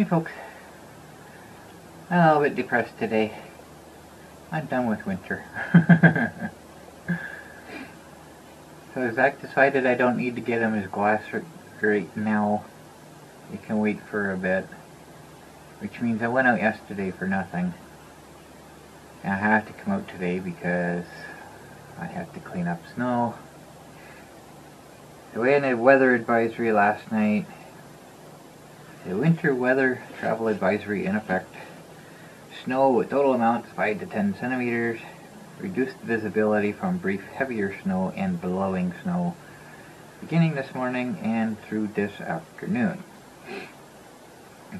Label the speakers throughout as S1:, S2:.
S1: Hey folks. I'm a little bit depressed today. I'm done with winter. so Zach decided I don't need to get him his glass right now. He can wait for a bit. Which means I went out yesterday for nothing. And I have to come out today because I have to clean up snow. So we had a weather advisory last night. The winter weather travel advisory in effect. Snow with total amounts 5 to 10 centimeters. Reduced visibility from brief heavier snow and blowing snow beginning this morning and through this afternoon.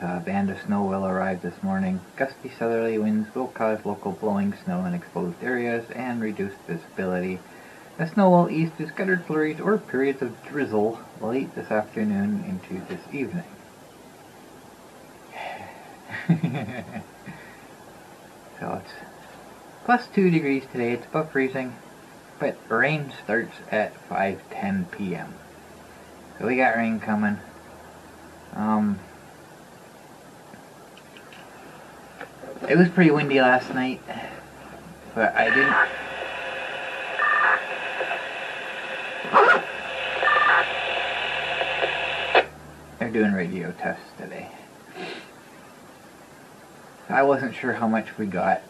S1: A band of snow will arrive this morning. Gusty southerly winds will cause local blowing snow in exposed areas and reduced visibility. The snow will ease to scattered flurries or periods of drizzle late this afternoon into this evening. so it's plus 2 degrees today, it's above freezing, but rain starts at 5.10 p.m. So we got rain coming. Um, it was pretty windy last night, but I didn't... They're doing radio tests today. I wasn't sure how much we got,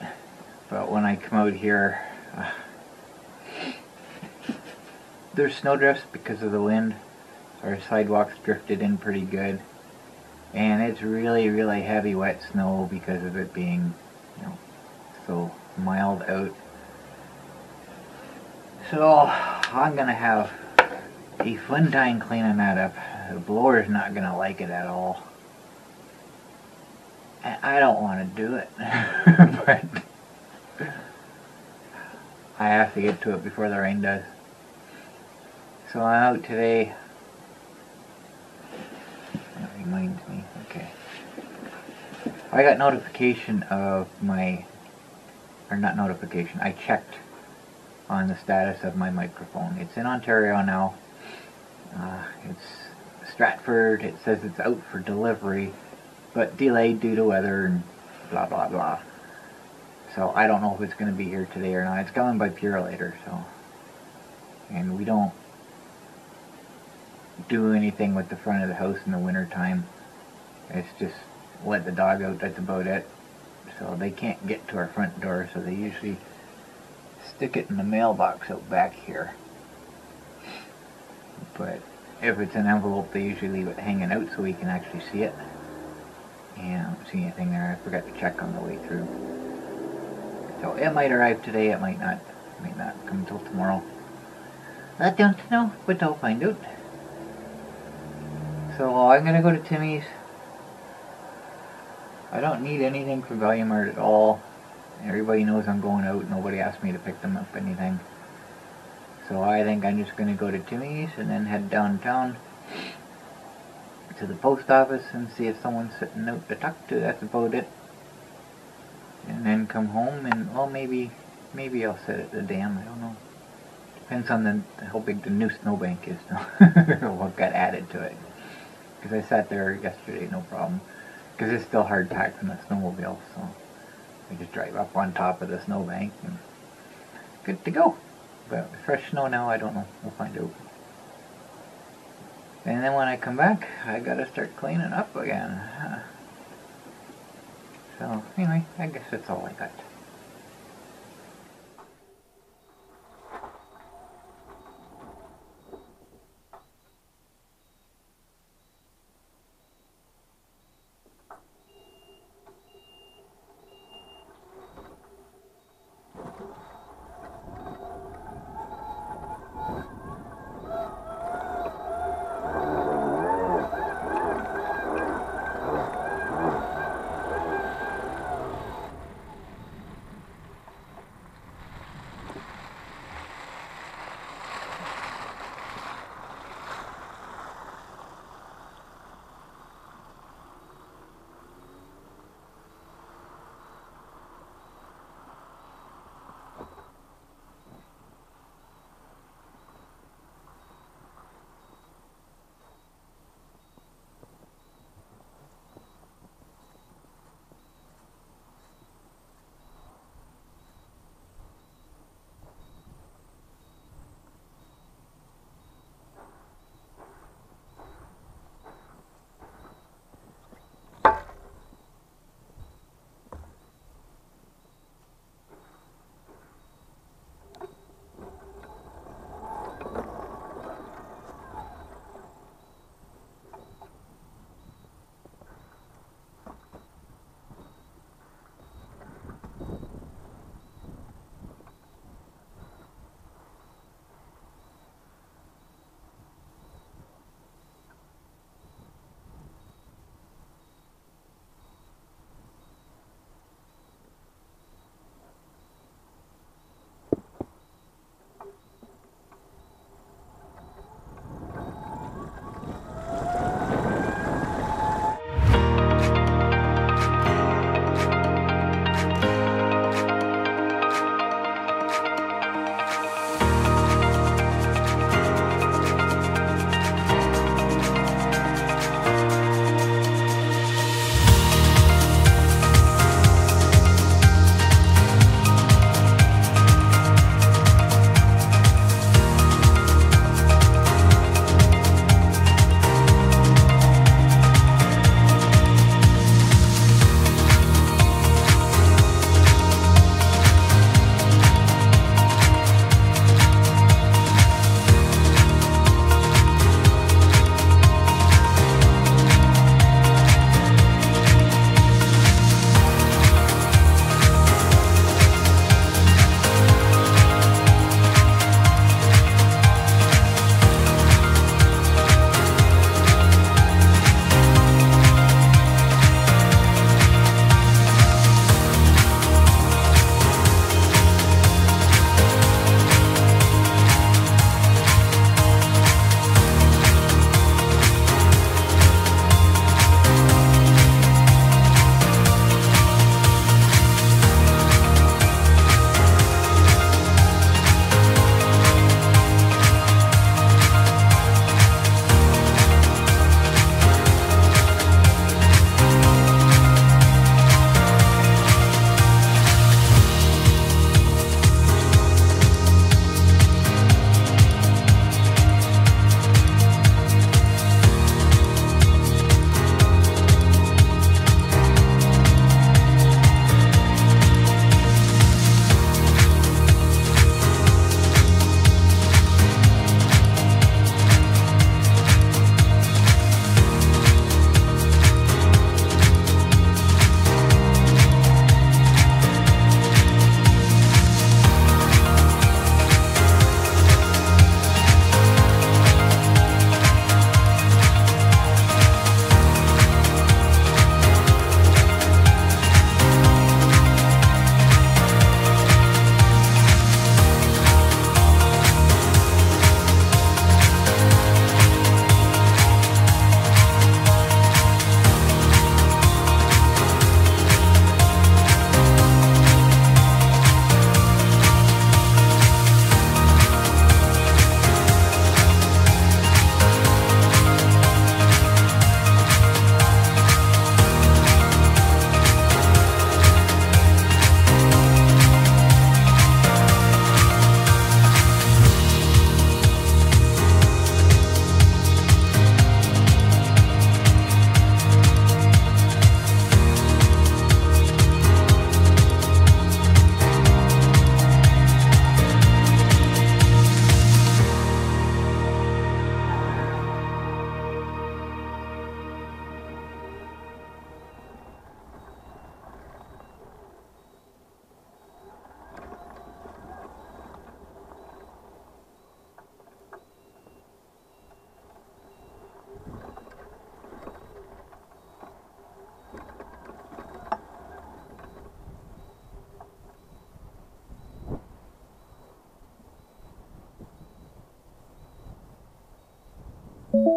S1: but when I come out here, uh, there's snowdrifts because of the wind. Our sidewalks drifted in pretty good. And it's really, really heavy wet snow because of it being, you know, so mild out. So, I'm going to have a fun time cleaning that up. The blower's not going to like it at all. I don't want to do it, but I have to get to it before the rain does. So I'm out today. That reminds me, okay. I got notification of my, or not notification, I checked on the status of my microphone. It's in Ontario now. Uh, it's Stratford. It says it's out for delivery but delayed due to weather and blah blah blah. So I don't know if it's going to be here today or not. It's coming by Purolator, so. And we don't do anything with the front of the house in the winter time. It's just let the dog out, that's about it. So they can't get to our front door, so they usually stick it in the mailbox out back here. But if it's an envelope, they usually leave it hanging out so we can actually see it. Yeah, I don't see anything there. I forgot to check on the way through. So it might arrive today, it might not. It might not come until tomorrow. I don't know, but I'll find out. So I'm gonna go to Timmy's. I don't need anything from Valu-mart at all. Everybody knows I'm going out. Nobody asked me to pick them up anything. So I think I'm just gonna go to Timmy's and then head downtown to the post office and see if someone's sitting out to talk to. That's about it. And then come home and, well, maybe, maybe I'll sit at the dam. I don't know. Depends on the how big the new snowbank is, what got added to it. Because I sat there yesterday, no problem. Because it's still hard packed from the snowmobile, so I just drive up on top of the snowbank and good to go. But fresh snow now, I don't know. We'll find out. And then when I come back, I gotta start cleaning up again. So, anyway, I guess that's all I got.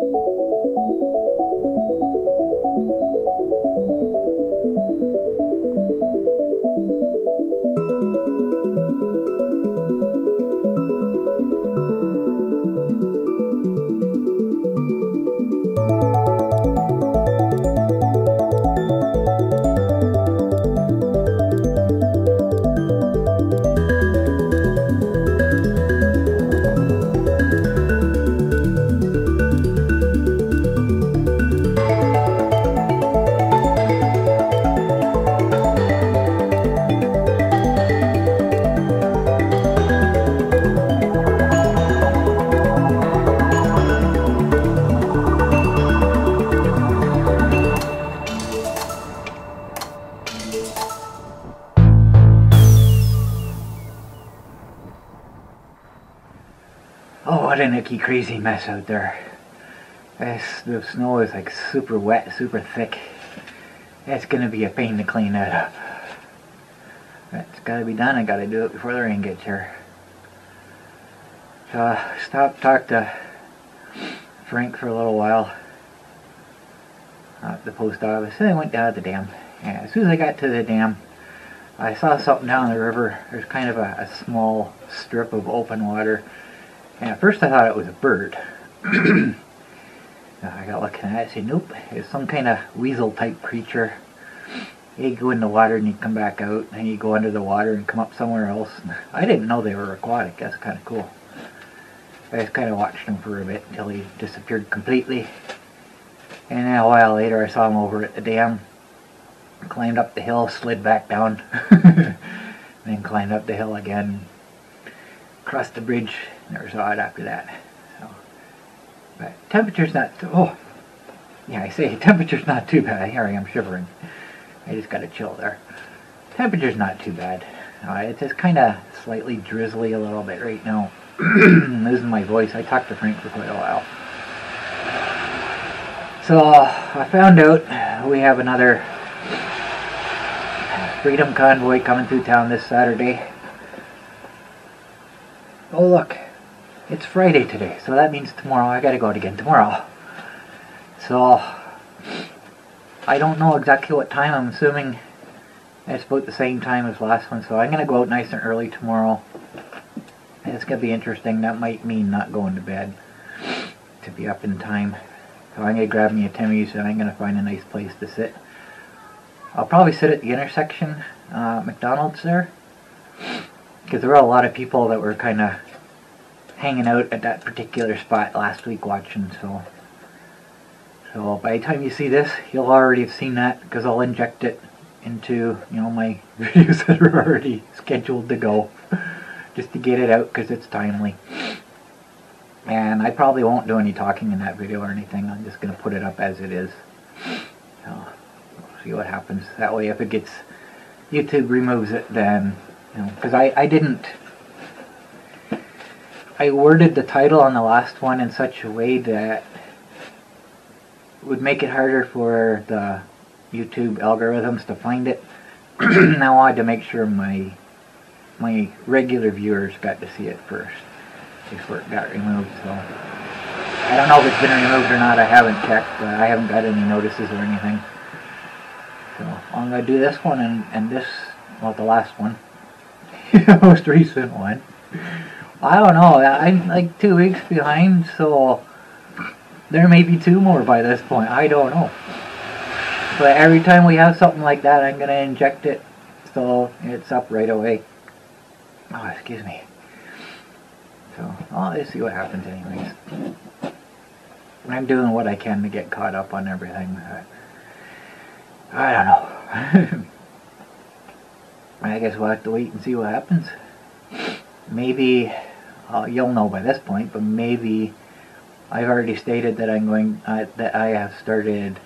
S1: Oh, icky crazy mess out there. This, the snow is like super wet, super thick. It's gonna be a pain to clean that up. It's gotta be done, I gotta do it before the rain gets here. So, uh, stop, talk to Frank for a little while at the post office. Then I went down to the dam. And as soon as I got to the dam, I saw something down the river. There's kind of a, a small strip of open water. And at first I thought it was a bird. Uh, I got looking at it and said, nope, it's some kind of weasel type creature. He'd go in the water and he'd come back out, and he'd go under the water and come up somewhere else. I didn't know they were aquatic, that's kind of cool. I just kind of watched him for a bit until he disappeared completely. And then a while later I saw him over at the dam. Climbed up the hill, slid back down. then climbed up the hill again. Crossed the bridge, never saw it after that. So, but temperature's not, oh, yeah I say temperature's not too bad. Here I am shivering. I just got a chill there. Temperature's not too bad. Uh, it's just kind of slightly drizzly a little bit right now. losing my voice. I talked to Frank for quite a while. So I found out we have another Freedom Convoy coming through town this Saturday. Oh look, it's Friday today, so that means tomorrow I gotta go out again tomorrow. So I don't know exactly what time. I'm assuming it's about the same time as last one, so I'm gonna go out nice and early tomorrow. It's going to be interesting. That might mean not going to bed to be up in time. So I'm to grab me a Timmy's and I'm to find a nice place to sit. I'll probably sit at the intersection, uh, McDonald's there. Because there were a lot of people that were kind of hanging out at that particular spot last week watching, so... So by the time you see this, you'll already have seen that because I'll inject it into, you know, my videos that are already scheduled to go just to get it out because it's timely. And I probably won't do any talking in that video or anything. I'm just going to put it up as it is. So, see what happens. That way if it gets, YouTube removes it then, you know, because I, I didn't, I worded the title on the last one in such a way that would make it harder for the YouTube algorithms to find it. now I wanted to make sure my my regular viewers got to see it first before it got removed. So I don't know if it's been removed or not. I haven't checked. But I haven't got any notices or anything. So I'm gonna do this one and, and this, well, the last one, most recent one. I don't know. I'm like two weeks behind, so there may be two more by this point. I don't know. But every time we have something like that, I'm gonna inject it so it's up right away. Oh, excuse me. So, let's see what happens anyways. I'm doing what I can to get caught up on everything. I don't know. I guess we'll have to wait and see what happens. Maybe, uh, you'll know by this point, but maybe I've already stated that I'm going, uh, that I have started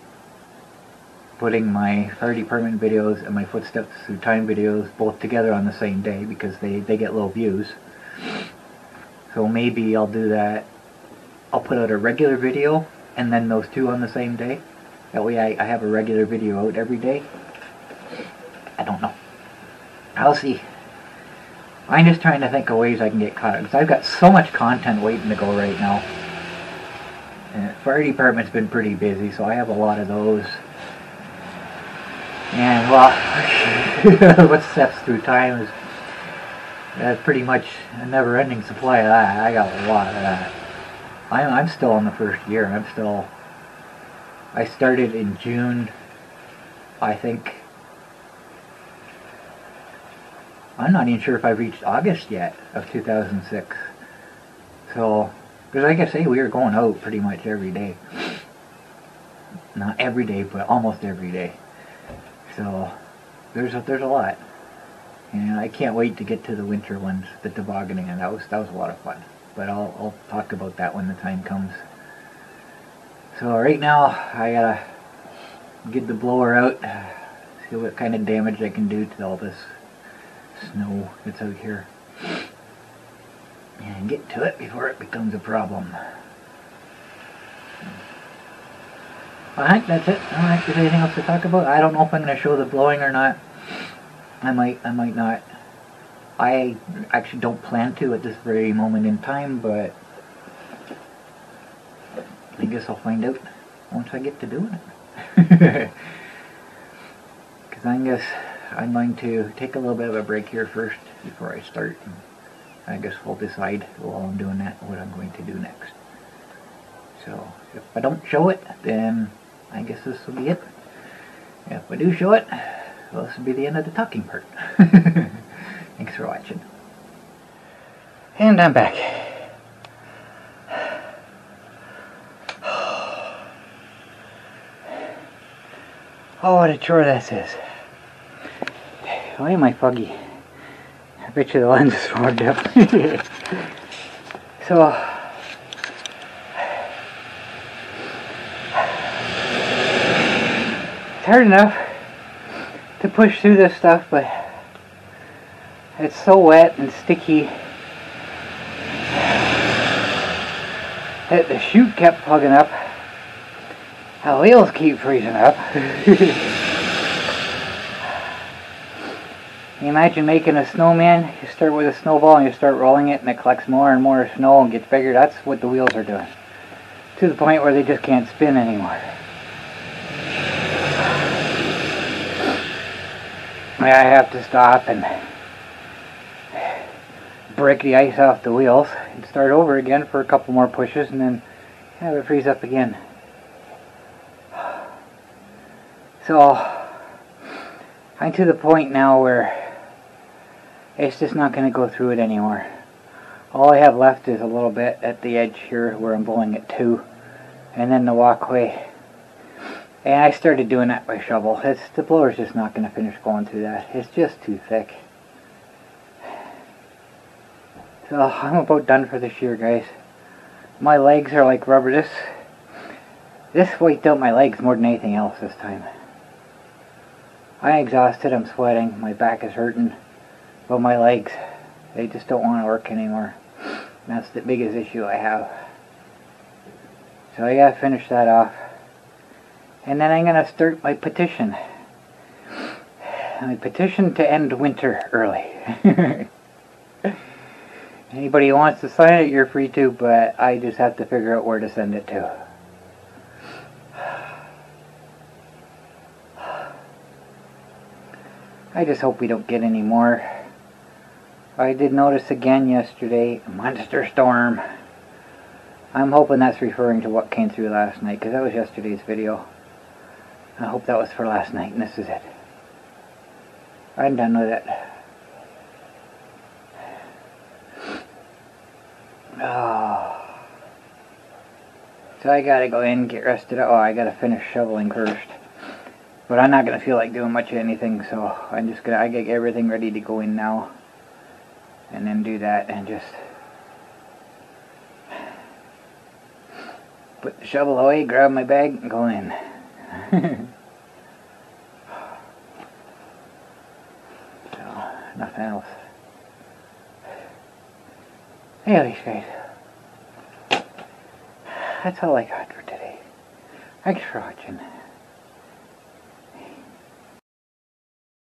S1: putting my fire department videos and my footsteps through time videos both together on the same day because they, they get low views. So maybe I'll do that. I'll put out a regular video and then those two on the same day. That way I, I have a regular video out every day. I don't know. I'll see. I'm just trying to think of ways I can get caught up because I've got so much content waiting to go right now. And fire department's been pretty busy, so I have a lot of those. And well, footsteps through time is that's pretty much a never-ending supply of that. I got a lot of that. I'm, I'm still in the first year. I'm still. I started in June. I think. I'm not even sure if I've reached August yet of 2006. So, because like I say, we were going out pretty much every day. Not every day, but almost every day. So, there's a, there's a lot. And I can't wait to get to the winter ones, the tobogganing, and that was that was a lot of fun. But I'll I'll talk about that when the time comes. So right now I gotta get the blower out, see what kind of damage I can do to all this snow that's out here, and get to it before it becomes a problem. I think that's it. I don't think there's anything else to talk about. I don't know if I'm going to show the blowing or not. I might, I might not. I actually don't plan to at this very moment in time, but I guess I'll find out once I get to doing it. Because I guess I'm going to take a little bit of a break here first before I start. I guess we'll decide while I'm doing that what I'm going to do next. So if I don't show it, then I guess this will be it. If I do show it, well, this will be the end of the talking part. Thanks for watching. And I'm back. Oh, what a chore this is. Why am I foggy? I bet you the lens is fogged up. so, it's hard enough to push through this stuff, but it's so wet and sticky that the chute kept plugging up. The wheels keep freezing up. you imagine making a snowman, you start with a snowball and you start rolling it and it collects more and more snow and gets bigger. That's what the wheels are doing. To the point where they just can't spin anymore. I have to stop and break the ice off the wheels and start over again for a couple more pushes and then have it freeze up again. So I'm to the point now where it's just not going to go through it anymore. All I have left is a little bit at the edge here where I'm blowing it to and then the walkway and I started doing that by shovel. It's, the blower's just not going to finish going through that. It's just too thick. So I'm about done for this year, guys. My legs are like rubber. This, this wiped out my legs more than anything else this time. I'm exhausted. I'm sweating. My back is hurting. But my legs, they just don't want to work anymore. That's the biggest issue I have. So I gotta finish that off. And then I'm to start my petition. My petition to end winter early. Anybody who wants to sign it, you're free to, but I just have to figure out where to send it to. I just hope we don't get any more. I did notice again yesterday, monster storm. I'm hoping that's referring to what came through last night, because that was yesterday's video. I hope that was for last night, and this is it. I'm done with it. Oh. So I gotta go in, get rested. Oh, I gotta finish shoveling first. But I'm not gonna feel like doing much of anything, so I'm just gonna I get everything ready to go in now. And then do that and just put the shovel away, grab my bag, and go in. so, nothing else. Anyways, guys, that's all I got for today. Thanks for watching.